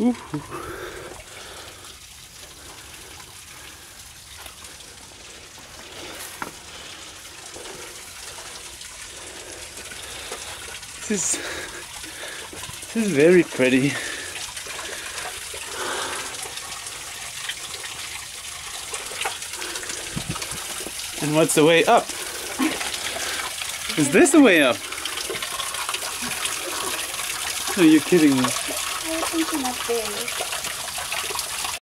Ooh. This is this is very pretty. And what's the way up? Is this the way up? Are you kidding me? Was up.